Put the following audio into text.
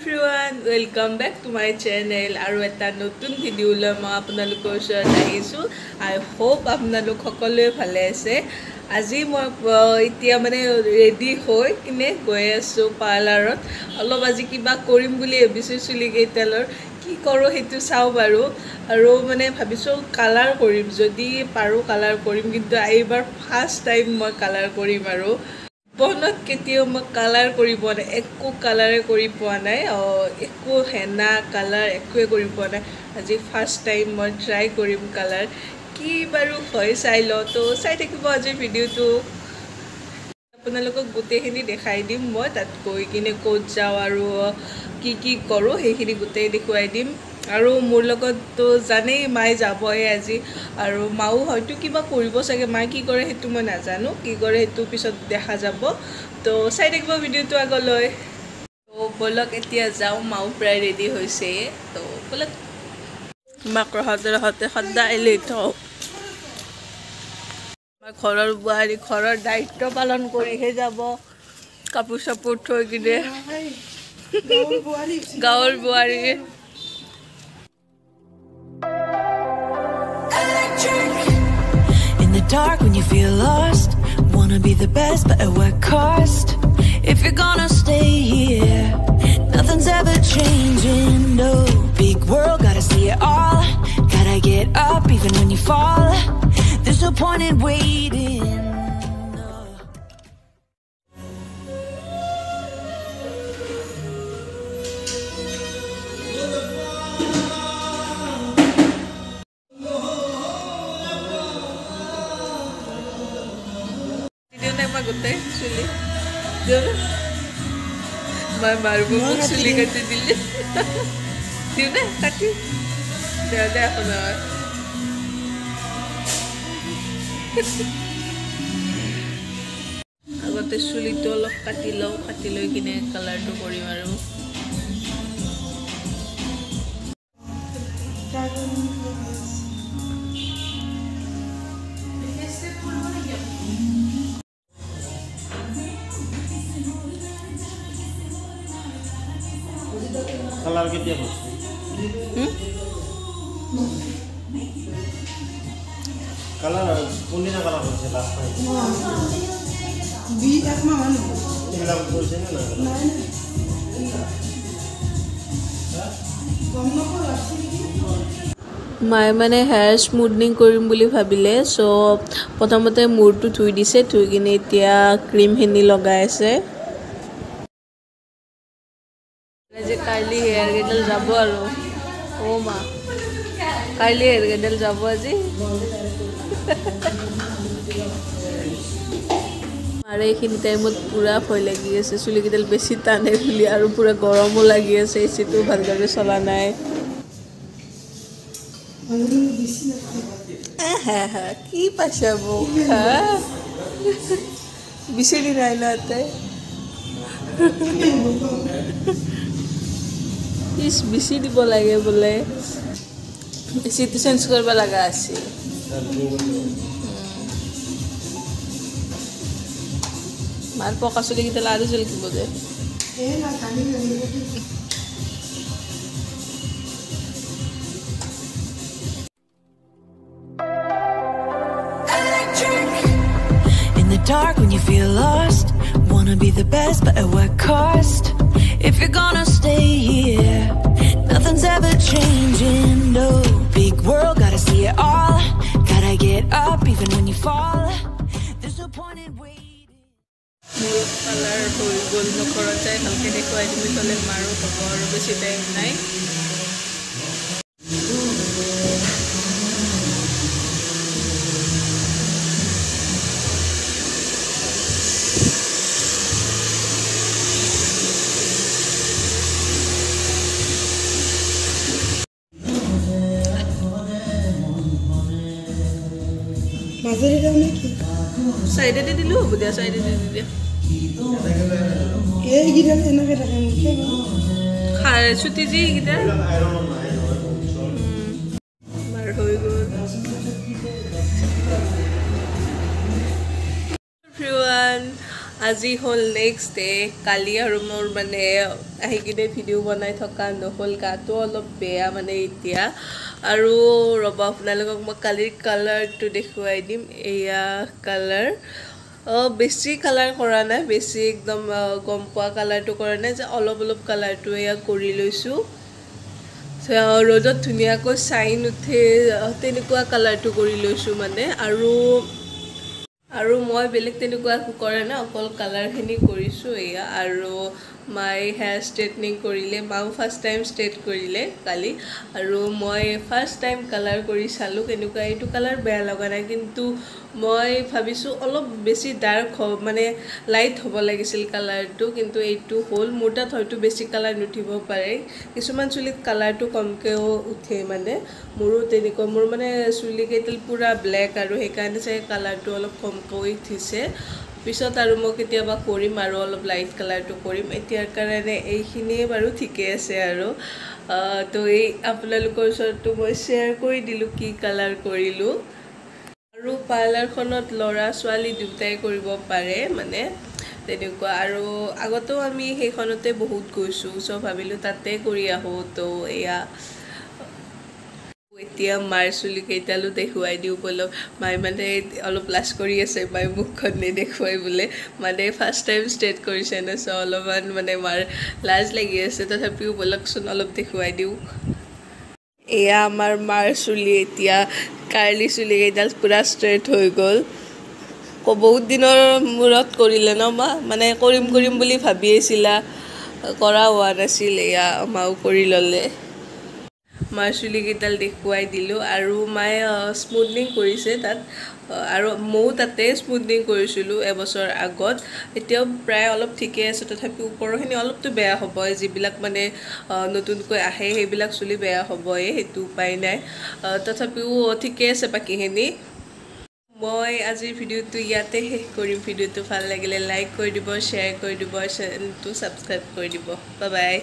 Everyone welcome back to my channel আৰু এটা নতুন ভিডিঅ'লৈ মই আপোনালোকৰ ওচৰত আহিছোঁ। আই হোপ আপোনালোক সকলোৱে ভালে আছে। আজি মই এতিয়া মানে ৰেডি হৈ কিনে গৈ আছোঁ পাৰ্লাৰত অলপ আজি কিবা কৰিম বুলি ভাবিছোঁ চুলিকেইডালৰ কি কৰোঁ সেইটো চাওঁ বাৰু। আৰু মানে ভাবিছোঁ কালাৰ কৰিম। যদি পাৰোঁ কালাৰ কৰিম। কিন্তু এইবাৰ ফাৰ্ষ্ট টাইম মই কালাৰ কৰিম আৰু। জীৱনত কেতিয়াও মই কালাৰ কৰি পোৱা নাই একো কালাৰে কৰি পোৱা নাই একো হেনা কালাৰ একোৱে কৰি পোৱা নাই। আজি ফাৰ্ষ্ট টাইম মই ট্ৰাই কৰিম কালাৰ কি বাৰু হয় চাই লওঁ। তো চাই থাকিব আজিৰ ভিডিঅ'টো। আপোনালোকক গোটেইখিনি দেখাই দিম মই তাত গৈ কিনে ক'ত যাওঁ আৰু কি কি কৰোঁ সেইখিনি গোটেই দেখুৱাই দিম। আৰু মোৰ লগততো জানেই মায়ে যাবই আজি। আৰু মাও হয়তো কিবা কৰিব চাগে মায়ে কি কৰে সেইটো মই নাজানো কি কৰে সেইটো পিছত দেখা যাব। তো চাই থাকিব ভিডিঅ'টো আগলৈ। তো ব'লক এতিয়া যাওঁ মাও প্ৰায় ৰেডি হৈছে। তো ব'লক। মাক ৰহতে ৰহতে সদায় লেট হওঁ। আমাৰ ঘৰৰ বোৱাৰী ঘৰৰ দায়িত্ব পালন কৰিহে যাব। কাপোৰ চাপোৰ থৈ কিনে। গাঁৱৰ বোৱাৰী। Dark when you feel lost. Wanna be the best but at what cost? If you're gonna stay here Nothing's ever changing, no Big world, gotta see it all. Gotta get up even when you fall. There's no point in waiting চুলি দিওঁ নে মই মাৰিব মোক চুলি কাটি দিলে দিওঁ নে কাটি দে দে আকৌ নহয় আগতে চুলিটো অলপ কাটি লওঁ কাটি লৈ কিনে কালাৰটো কৰিম আৰু। কালাৰ কেতিয়া কৰিছে কালাৰ কোনদিনা কালাৰ কৰিছে লাষ্ট টাইম এইবিলাক কৰিছে নে নাই মায়ে মানে হেয়াৰ স্মুথনিং কৰিম বুলি ভাবিলে চ' প্ৰথমতে মূৰটো ধুই দিছে ধুই কিনে এতিয়া ক্ৰীমখিনি লগাই আছে। আজি কাইলি হেয়াৰ কেইডাল যাব আৰু অ' মা কাইলি হেয়াৰ কেইডাল যাব আজি আৰু এইখিনি টাইমত পূৰা ভয় লাগি আছে চুলিকেইডাল বেছি টানে বুলি আৰু পূৰা গৰমো লাগি আছে এচিটো ভালদৰে চলা নাই কি পাইছা মোক বিচাৰি নাই ন তাই ইচ বিচি দিব লাগে বোলে এচিটো চেঞ্জ কৰিব লগা আছিল মাৰ পকা চুলিকেইডাল আৰু জিলিকিব যে In the dark when you feel lost Wanna be the best but at what cost If you're gonna stay here Nothing's ever changing, no Big world, gotta see it all Gotta get up even when you fall There's no point in waiting মোৰ colour হৈ গ'ল মই ঘৰত যাই ভালকৈ দেখুৱাই দিম ক'লে মাৰো হ'ব আৰু বেছি টাইম নাই মাজেৰে যাওঁ নেকি চাইডেদি দিলোঁ হ'ব দিয়া চাইডেদি দি দিয়া। এইকেইডাল এনেকৈ থাকে চুটি যি এইকেইটা। আজি হ'ল নেক্সট ডে কালি আৰু মোৰ মানে আহি কিনে ভিডিঅ' বনাই থকা নহ'ল গাটো অলপ বেয়া মানে এতিয়া। আৰু ৰ'ব আপোনালোকক মই কালিৰ কালাৰটো দেখুৱাই দিম। এয়া কালাৰ বেছি কালাৰ কৰা নাই বেছি একদম গম পোৱা কালাৰটো কৰা নাই যে অলপ অলপ কালাৰটো এয়া কৰি লৈছোঁ। ৰ'দত ধুনীয়াকৈ চাইন উঠে তেনেকুৱা কালাৰটো কৰি লৈছোঁ মানে। আৰু আৰু মই বেলেগ তেনেকুৱা কৰা নাই অকল কালাৰখিনি কৰিছোঁ এয়া আৰু মায়ে হেয়াৰ ষ্ট্ৰেইটনিং কৰিলে মাও ফাৰ্ষ্ট টাইম ষ্ট্ৰেইট কৰিলে কালি। আৰু মই ফাৰ্ষ্ট টাইম কালাৰ কৰি চালোঁ কেনেকুৱা এইটো কালাৰ বেয়া লগা নাই কিন্তু মই ভাবিছোঁ অলপ বেছি ডাৰ্ক হ মানে লাইট হ'ব লাগিছিল কালাৰটো কিন্তু এইটো হ'ল মোৰ তাত হয়তো বেছি কালাৰ নুঠিব পাৰে। কিছুমান চুলিত কালাৰটো কমকৈও উঠে মানে মোৰো তেনেকুৱা মোৰ মানে চুলিকেইডাল পূৰা ব্লেক আৰু সেইকাৰণে চাগে কালাৰটো অলপ কমকৈ উঠিছে পিছত আৰু মই কেতিয়াবা কৰিম আৰু অলপ লাইট কালাৰটো কৰিম। এতিয়াৰ কাৰণে এইখিনিয়ে বাৰু ঠিকে আছে আৰু। তো এই আপোনালোকৰ ওচৰতো মই শ্বেয়াৰ কৰি দিলোঁ কি কালাৰ কৰিলোঁ। আৰু পাৰ্লাৰখনত ল'ৰা ছোৱালী দুটাই কৰিব পাৰে মানে তেনেকুৱা। আৰু আগতেও আমি সেইখনতে বহুত গৈছোঁ। চ' ভাবিলোঁ তাতে কৰি আহোঁ। তো এয়া এতিয়া মাৰ চুলি কেইটালো দেখুৱাই দিওঁ বলক। মায়ে মানে অলপ লাজ কৰি আছে মায়ে মুখখন নেদেখুৱাই বোলে। মানে ফাৰ্ষ্ট টাইম ষ্ট্ৰেট কৰিছে ন চ' অলপমান মানে মাৰ লাজ লাগি আছে। তথাপিও বলকচোন অলপ দেখুৱাই দিওঁ। এয়া আমাৰ মাৰ চুলি এতিয়া। কাৰ্লি চুলি কেইডাল পূৰা ষ্ট্ৰেইট হৈ গ'ল। বহুত দিনৰ মূৰত কৰিলে ন মা? মানে কৰিম কৰিম বুলি ভাবি আছিলা। কৰা হোৱা নাছিল এয়া মাও কৰি ল'লে। মাৰ চুলিকেইডাল দেখুৱাই দিলোঁ আৰু মায়ে স্মুথনিং কৰিছে তাত। আৰু ময়ো তাতে স্মুথনিং কৰিছিলোঁ এবছৰ আগত। এতিয়াও প্ৰায় অলপ ঠিকে আছে তথাপি ওপৰৰখিনি অলপতো বেয়া হ'বই যিবিলাক মানে নতুনকৈ আহে সেইবিলাক চুলি বেয়া হ'বই সেইটো উপায় নাই। তথাপিও ঠিকে আছে বাকীখিনি। মই আজিৰ ভিডিঅ'টো ইয়াতে শেষ কৰিম। ভিডিঅ'টো ভাল লাগিলে লাইক কৰি দিব শ্বেয়াৰ কৰি দিব চেনেলটো ছাবস্ক্ৰাইব কৰি দিব। Bye bye